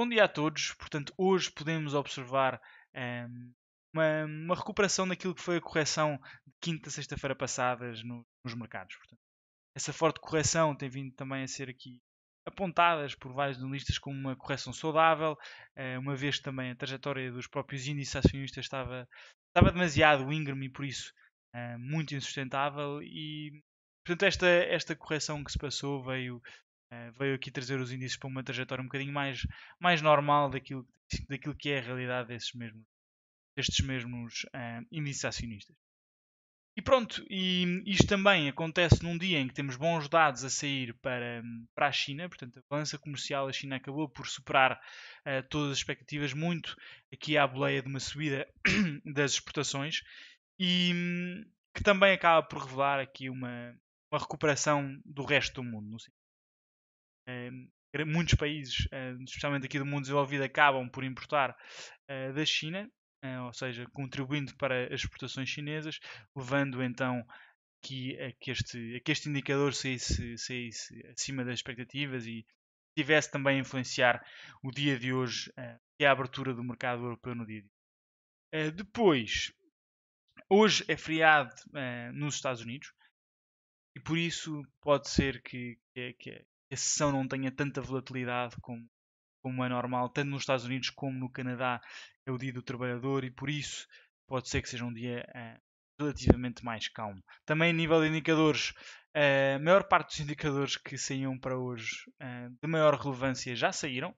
Bom dia a todos. Portanto, hoje podemos observar um, ehm, uma, uma, recuperação daquilo que foi a correção de quinta a sexta-feira passadas no, nos mercados. Portanto, essa forte correção tem vindo também a ser aqui apontadas por vários analistas como uma correção saudável, uh, uma vez que também a trajetória dos próprios índices acionistas estava, estava demasiado íngreme e por isso uh, muito insustentável e portanto esta, esta correção que se passou veio Uh, veio aqui trazer os índices para uma trajetória um bocadinho mais, mais normal daquilo, daquilo que é a realidade desses mesmos, destes mesmos uh, índices acionistas. E pronto, e isto também acontece num dia em que temos bons dados a sair para, para a China, portanto a balança comercial da China acabou por superar uh, todas as expectativas, muito aqui à boleia de uma subida das exportações, e que também acaba por revelar aqui uma, uma recuperação do resto do mundo, Uh, muitos países, especialmente aqui do mundo desenvolvido, acabam por importar uh, da China, ou seja, contribuindo para as exportações chinesas, levando então que, a que, este, a que este indicador saísse, saísse acima das expectativas e tivesse também a influenciar o dia de hoje, que é a abertura do mercado europeu no dia de hoje. depois, hoje é feriado nos Estados Unidos e por isso pode ser que, que, que a sessão não tenha tanta volatilidade como, como é normal, tanto nos Estados Unidos como no Canadá, é o dia do trabalhador e por isso pode ser que seja um dia uh, relativamente mais calmo. Também a nível de indicadores, uh, a maior parte dos indicadores que saíam para hoje uh, de maior relevância já saíram.